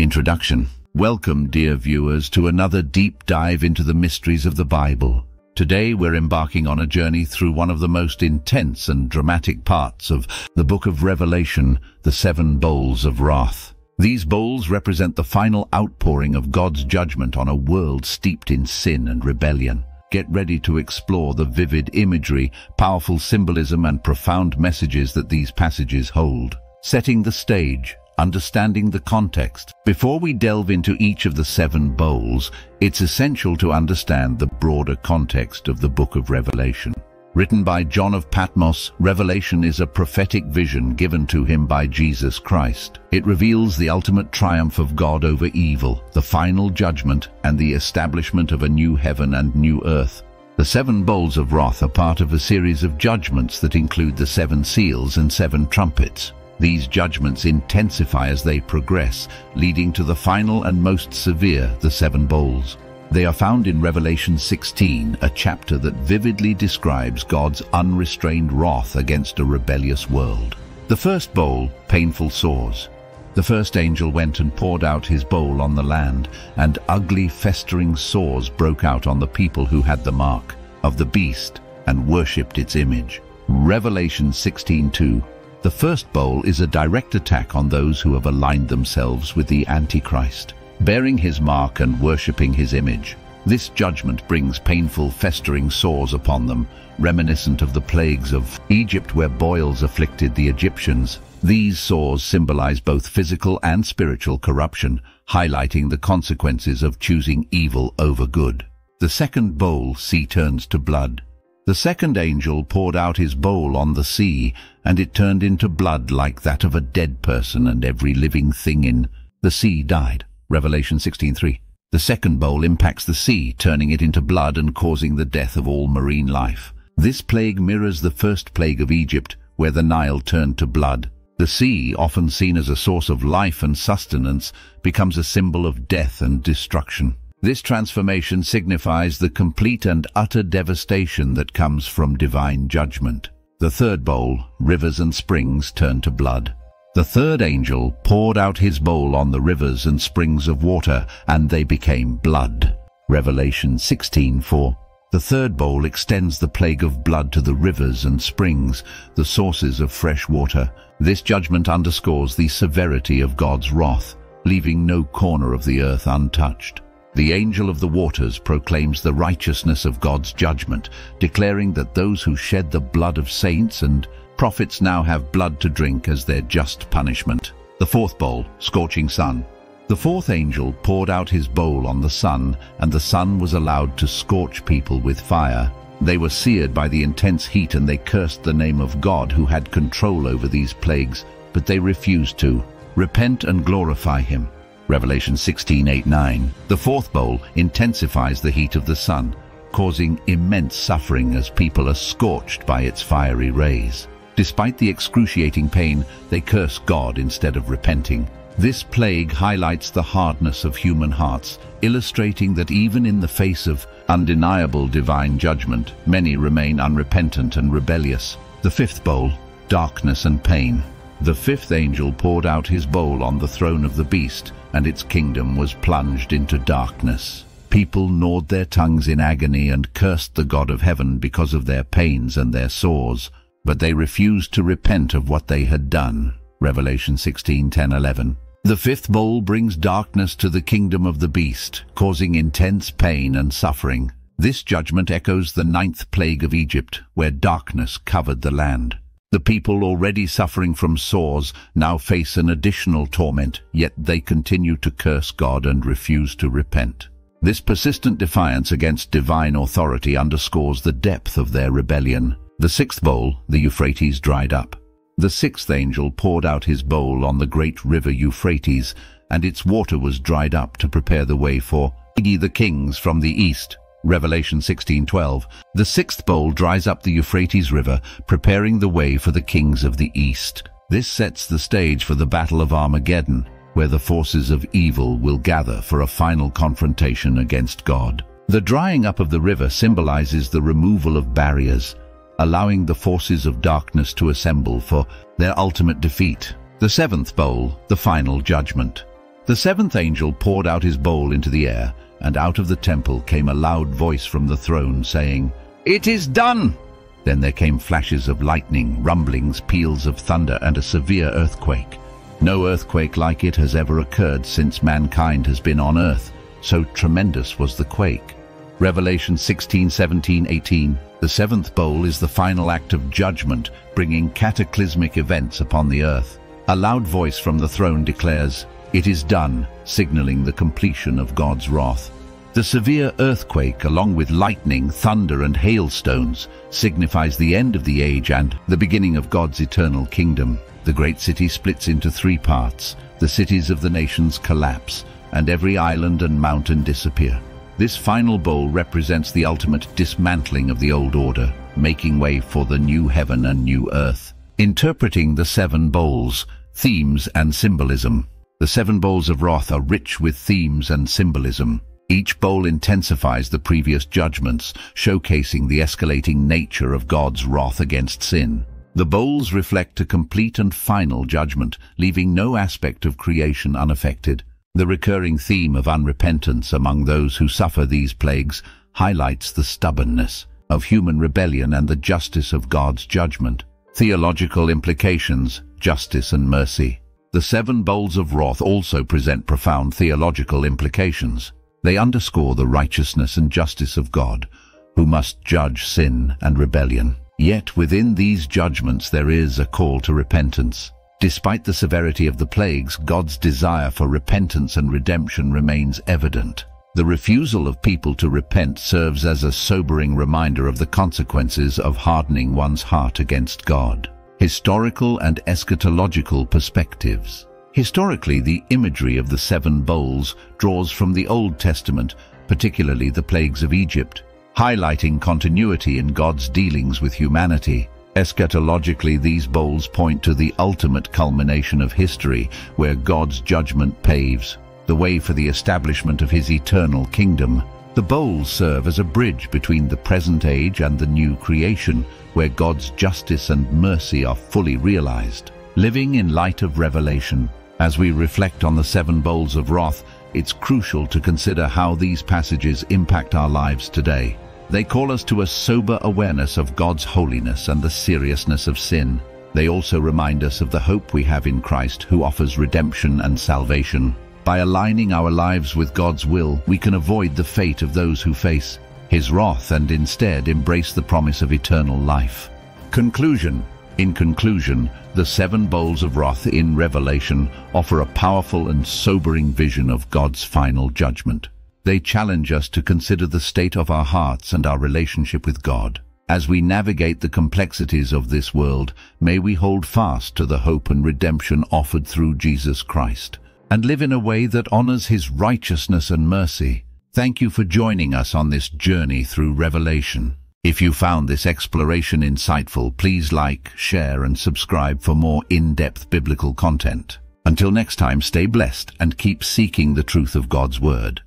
Introduction Welcome, dear viewers, to another deep dive into the mysteries of the Bible. Today we're embarking on a journey through one of the most intense and dramatic parts of the book of Revelation, the seven bowls of wrath. These bowls represent the final outpouring of God's judgment on a world steeped in sin and rebellion. Get ready to explore the vivid imagery, powerful symbolism and profound messages that these passages hold. Setting the stage, understanding the context. Before we delve into each of the seven bowls, it's essential to understand the broader context of the book of Revelation. Written by John of Patmos, Revelation is a prophetic vision given to him by Jesus Christ. It reveals the ultimate triumph of God over evil, the final judgment, and the establishment of a new heaven and new earth. The seven bowls of wrath are part of a series of judgments that include the seven seals and seven trumpets. These judgments intensify as they progress, leading to the final and most severe, the seven bowls. They are found in Revelation 16, a chapter that vividly describes God's unrestrained wrath against a rebellious world. The first bowl, painful sores. The first angel went and poured out his bowl on the land, and ugly festering sores broke out on the people who had the mark of the beast and worshipped its image. Revelation 16:2 the first bowl is a direct attack on those who have aligned themselves with the Antichrist, bearing his mark and worshipping his image. This judgment brings painful festering sores upon them, reminiscent of the plagues of Egypt where boils afflicted the Egyptians. These sores symbolize both physical and spiritual corruption, highlighting the consequences of choosing evil over good. The second bowl sea turns to blood. The second angel poured out his bowl on the sea, and it turned into blood like that of a dead person, and every living thing in the sea died. Revelation 16.3 The second bowl impacts the sea, turning it into blood and causing the death of all marine life. This plague mirrors the first plague of Egypt, where the Nile turned to blood. The sea, often seen as a source of life and sustenance, becomes a symbol of death and destruction. This transformation signifies the complete and utter devastation that comes from divine judgment. The third bowl, rivers and springs, turned to blood. The third angel poured out his bowl on the rivers and springs of water, and they became blood. Revelation 16:4. The third bowl extends the plague of blood to the rivers and springs, the sources of fresh water. This judgment underscores the severity of God's wrath, leaving no corner of the earth untouched. The angel of the waters proclaims the righteousness of God's judgment, declaring that those who shed the blood of saints and prophets now have blood to drink as their just punishment. The fourth bowl, scorching sun. The fourth angel poured out his bowl on the sun, and the sun was allowed to scorch people with fire. They were seared by the intense heat and they cursed the name of God who had control over these plagues, but they refused to. Repent and glorify him. Revelation 16:8-9. The fourth bowl intensifies the heat of the sun, causing immense suffering as people are scorched by its fiery rays. Despite the excruciating pain, they curse God instead of repenting. This plague highlights the hardness of human hearts, illustrating that even in the face of undeniable divine judgment, many remain unrepentant and rebellious. The fifth bowl, darkness and pain. The fifth angel poured out his bowl on the throne of the beast, and its kingdom was plunged into darkness. People gnawed their tongues in agony and cursed the God of heaven because of their pains and their sores, but they refused to repent of what they had done. Revelation 16:10-11. The fifth bowl brings darkness to the kingdom of the beast, causing intense pain and suffering. This judgment echoes the ninth plague of Egypt, where darkness covered the land. The people already suffering from sores now face an additional torment, yet they continue to curse God and refuse to repent. This persistent defiance against divine authority underscores the depth of their rebellion. The sixth bowl, the Euphrates, dried up. The sixth angel poured out his bowl on the great river Euphrates, and its water was dried up to prepare the way for the kings from the east. Revelation 16:12, the sixth bowl dries up the Euphrates River, preparing the way for the kings of the east. This sets the stage for the Battle of Armageddon, where the forces of evil will gather for a final confrontation against God. The drying up of the river symbolizes the removal of barriers, allowing the forces of darkness to assemble for their ultimate defeat. The seventh bowl, the final judgment. The seventh angel poured out his bowl into the air, and out of the temple came a loud voice from the throne, saying, It is done! Then there came flashes of lightning, rumblings, peals of thunder, and a severe earthquake. No earthquake like it has ever occurred since mankind has been on earth, so tremendous was the quake. Revelation 16, 17, 18. The seventh bowl is the final act of judgment, bringing cataclysmic events upon the earth. A loud voice from the throne declares, It is done, signaling the completion of God's wrath. The severe earthquake, along with lightning, thunder and hailstones, signifies the end of the age and the beginning of God's eternal kingdom. The great city splits into three parts. The cities of the nations collapse, and every island and mountain disappear. This final bowl represents the ultimate dismantling of the old order, making way for the new heaven and new earth. Interpreting the seven bowls, themes and symbolism. The seven bowls of wrath are rich with themes and symbolism. Each bowl intensifies the previous judgments, showcasing the escalating nature of God's wrath against sin. The bowls reflect a complete and final judgment, leaving no aspect of creation unaffected. The recurring theme of unrepentance among those who suffer these plagues highlights the stubbornness of human rebellion and the justice of God's judgment. Theological implications, justice and mercy. The seven bowls of wrath also present profound theological implications. They underscore the righteousness and justice of God, who must judge sin and rebellion. Yet within these judgments there is a call to repentance. Despite the severity of the plagues, God's desire for repentance and redemption remains evident. The refusal of people to repent serves as a sobering reminder of the consequences of hardening one's heart against God. Historical and eschatological perspectives. Historically, the imagery of the seven bowls draws from the Old Testament, particularly the plagues of Egypt, highlighting continuity in God's dealings with humanity. Eschatologically, these bowls point to the ultimate culmination of history, where God's judgment paves the way for the establishment of his eternal kingdom. The bowls serve as a bridge between the present age and the new creation, where God's justice and mercy are fully realized. Living in light of Revelation, as we reflect on the seven bowls of wrath, it's crucial to consider how these passages impact our lives today. They call us to a sober awareness of God's holiness and the seriousness of sin. They also remind us of the hope we have in Christ who offers redemption and salvation. By aligning our lives with God's will, we can avoid the fate of those who face his wrath and instead embrace the promise of eternal life. Conclusion In conclusion, the seven bowls of wrath in Revelation offer a powerful and sobering vision of God's final judgment. They challenge us to consider the state of our hearts and our relationship with God. As we navigate the complexities of this world, may we hold fast to the hope and redemption offered through Jesus Christ, and live in a way that honors his righteousness and mercy. Thank you for joining us on this journey through Revelation. If you found this exploration insightful, please like, share and subscribe for more in-depth biblical content. Until next time, stay blessed and keep seeking the truth of God's Word.